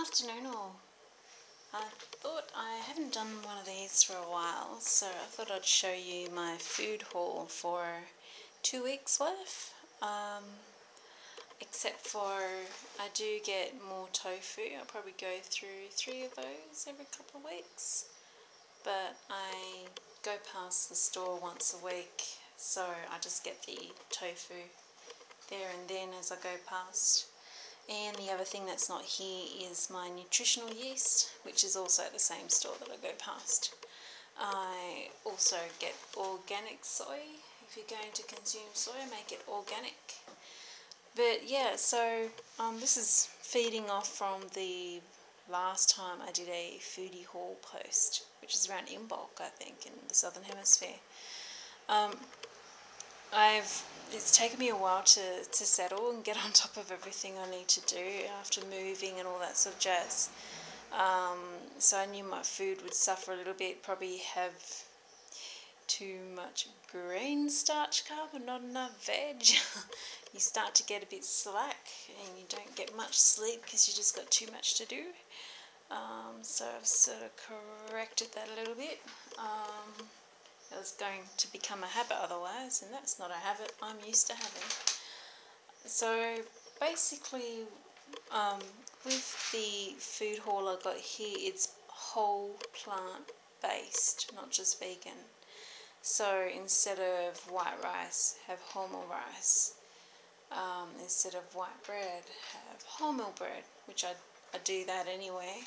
Afternoon all. I thought I haven't done one of these for a while, so I thought I'd show you my food haul for two weeks worth. Um, except for I do get more tofu. I'll probably go through three of those every couple of weeks. But I go past the store once a week, so I just get the tofu there and then as I go past. And the other thing that's not here is my nutritional yeast, which is also at the same store that I go past. I also get organic soy. If you're going to consume soy, make it organic. But yeah, so um, this is feeding off from the last time I did a foodie haul post, which is around Imbolc, I think, in the Southern Hemisphere. Um, I've it's taken me a while to, to settle and get on top of everything I need to do after moving and all that sort of jazz. Um, so I knew my food would suffer a little bit, probably have too much grain starch carb and not enough veg. you start to get a bit slack and you don't get much sleep because you just got too much to do. Um, so I've sort of corrected that a little bit. Um, it was going to become a habit otherwise, and that's not a habit I'm used to having. So basically, um, with the food haul I got here, it's whole plant based, not just vegan. So instead of white rice, have wholemeal rice. Um, instead of white bread, have wholemeal bread, which I, I do that anyway.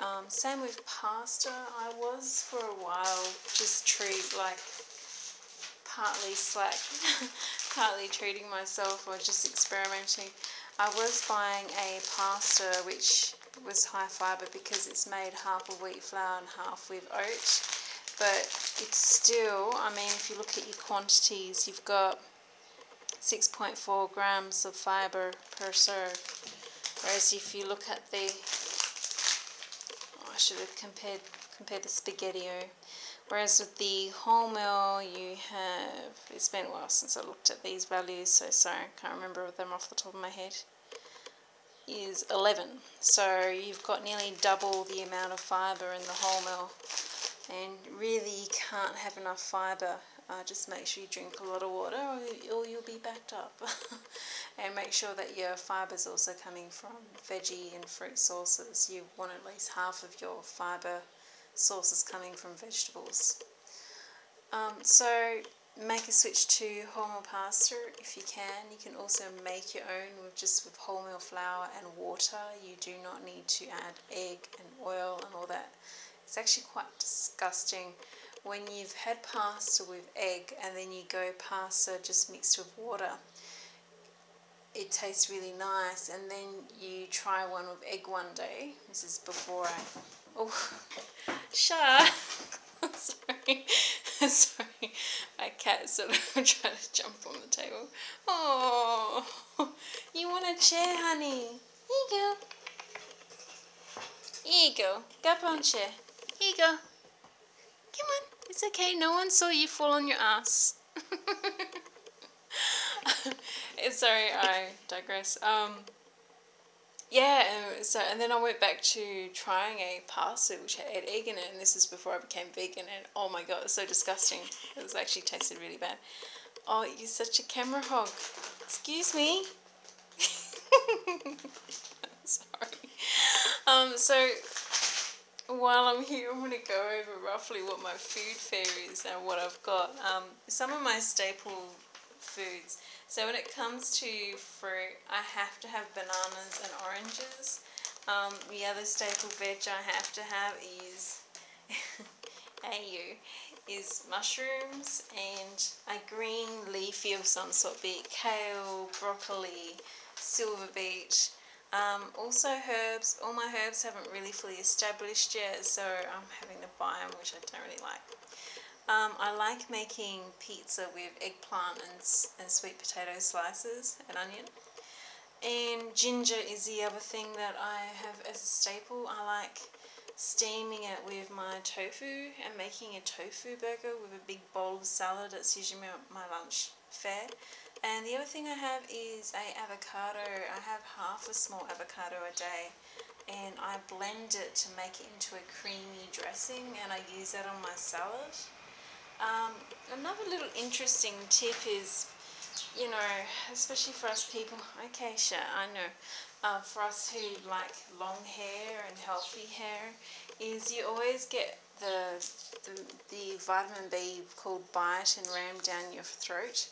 Um, same with pasta. I was for a while just treat like partly slack, partly treating myself or just experimenting. I was buying a pasta which was high fiber because it's made half with wheat flour and half with oat. But it's still, I mean, if you look at your quantities, you've got 6.4 grams of fiber per serve. Whereas if you look at the should have compared compared the spaghettio. Whereas with the wholemeal, you have, it's been a while since I looked at these values, so sorry, I can't remember them off the top of my head, is 11. So you've got nearly double the amount of fibre in the wholemeal. And really you can't have enough fibre. Uh, just make sure you drink a lot of water or, or you'll be backed up. and make sure that your fibre is also coming from veggie and fruit sources. You want at least half of your fibre sources coming from vegetables. Um, so make a switch to wholemeal pasta if you can. You can also make your own with just with wholemeal flour and water. You do not need to add egg and oil and all that. It's actually quite disgusting when you've had pasta with egg and then you go pasta just mixed with water it tastes really nice. And then you try one with egg one day. This is before I oh Shah sorry. Sorry. My cat sort of tried to jump on the table. Oh you want a chair honey? Here you go. Here you go. Get on chair. Here you go it's okay no one saw you fall on your ass sorry, I digress. Um, yeah, and so and then I went back to trying a pasta which had egg in it, and this is before I became vegan. And oh my god, it's so disgusting. It was actually tasted really bad. Oh, you're such a camera hog. Excuse me. sorry. Um, so while I'm here, I'm going to go over roughly what my food fare is and what I've got. Um, some of my staple foods. So when it comes to fruit, I have to have bananas and oranges. Um, the other staple veg I have to have is AU is mushrooms and a green leafy of some sort, be it kale, broccoli, silver beet. Um, also herbs, all my herbs haven't really fully established yet, so I'm having to buy them, which I don't really like. Um, I like making pizza with eggplant and, and sweet potato slices and onion. And ginger is the other thing that I have as a staple. I like steaming it with my tofu and making a tofu burger with a big bowl of salad. That's usually my, my lunch fare. And the other thing I have is a avocado. I have half a small avocado a day and I blend it to make it into a creamy dressing and I use that on my salad. Um, another little interesting tip is, you know, especially for us people, okay, sure, I know, uh, for us who like long hair and healthy hair, is you always get the, the, the vitamin B called biotin rammed down your throat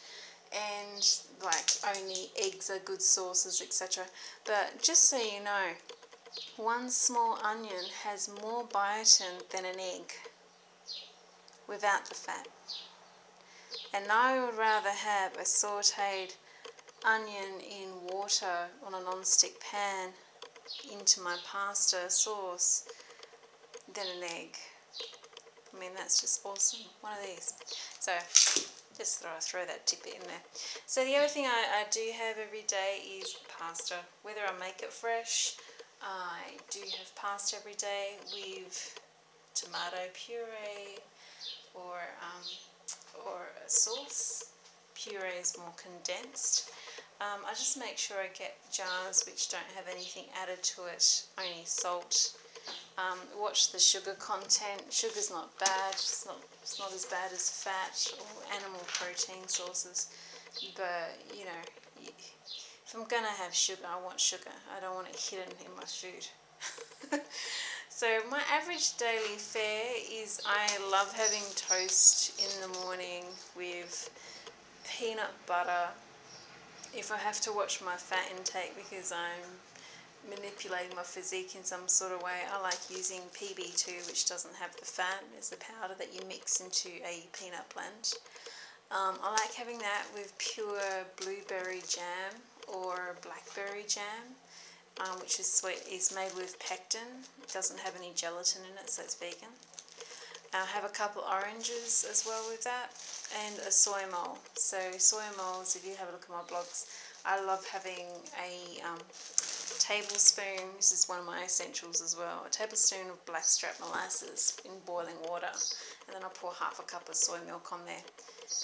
and like only eggs are good sources etc but just so you know one small onion has more biotin than an egg without the fat. And I would rather have a sauteed onion in water on a non-stick pan into my pasta sauce than an egg. I mean that's just awesome. One of these. So just throw, throw that tip in there. So the other thing I, I do have every day is pasta. Whether I make it fresh, I do have pasta every day with tomato puree or, um, or a sauce. Puree is more condensed. Um, I just make sure I get jars which don't have anything added to it, only salt, um, watch the sugar content. Sugar's not bad. It's not, it's not as bad as fat or animal protein sources. But, you know, if I'm going to have sugar, I want sugar. I don't want it hidden in my food. so my average daily fare is I love having toast in the morning with peanut butter. If I have to watch my fat intake because I'm manipulating my physique in some sort of way, I like using PB2, which doesn't have the fat. It's the powder that you mix into a peanut blend. Um, I like having that with pure blueberry jam or blackberry jam, um, which is sweet. is made with pectin. It doesn't have any gelatin in it, so it's vegan. I have a couple oranges as well with that, and a soy mole. So soy moles, if you have a look at my blogs, I love having a um, tablespoon, this is one of my essentials as well, a tablespoon of blackstrap molasses in boiling water and then I pour half a cup of soy milk on there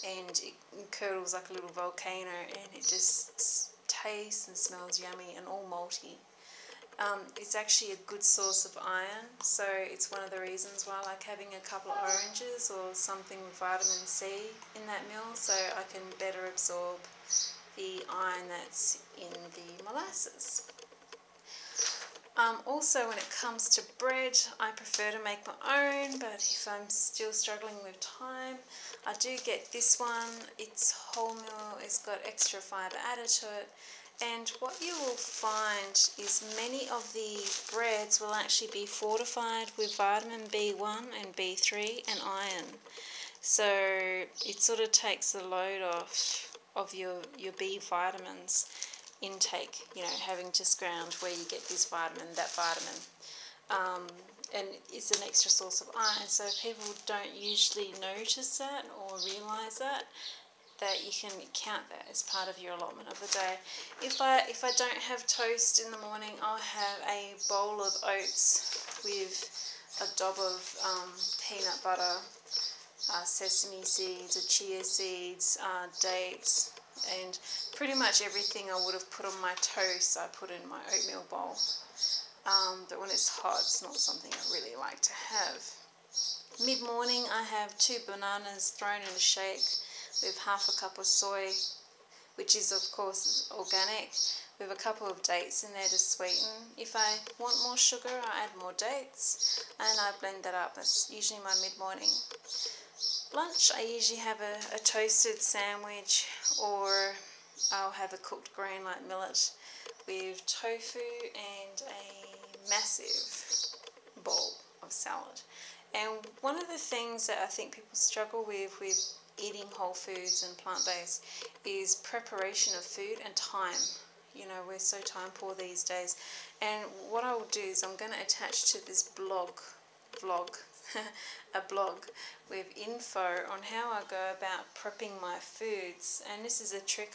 and it curdles like a little volcano and it just tastes and smells yummy and all malty. Um, it's actually a good source of iron, so it's one of the reasons why I like having a couple of oranges or something with vitamin C in that meal, so I can better absorb the iron that's in the molasses. Um, also, when it comes to bread, I prefer to make my own, but if I'm still struggling with time, I do get this one. It's wholemeal, it's got extra fibre added to it, and what you will find is many of the breads will actually be fortified with vitamin B1 and B3 and iron. So it sort of takes the load off of your, your B vitamins intake, you know, having to scrounge where you get this vitamin, that vitamin. Um, and it's an extra source of iron, so people don't usually notice that or realise that that you can count that as part of your allotment of the day. If I if I don't have toast in the morning, I'll have a bowl of oats with a dob of um, peanut butter, uh, sesame seeds, or chia seeds, uh, dates, and pretty much everything I would have put on my toast I put in my oatmeal bowl. Um, but when it's hot, it's not something I really like to have. Mid-morning, I have two bananas thrown in a shake with half a cup of soy, which is of course organic, with a couple of dates in there to sweeten. If I want more sugar, I add more dates, and I blend that up. That's usually my mid-morning. Lunch, I usually have a, a toasted sandwich or I'll have a cooked grain like millet with tofu and a massive bowl of salad. And one of the things that I think people struggle with with eating whole foods and plant-based is preparation of food and time. You know, we're so time poor these days. And what I will do is I'm going to attach to this blog, vlog, a blog with info on how I go about prepping my foods and this is a trick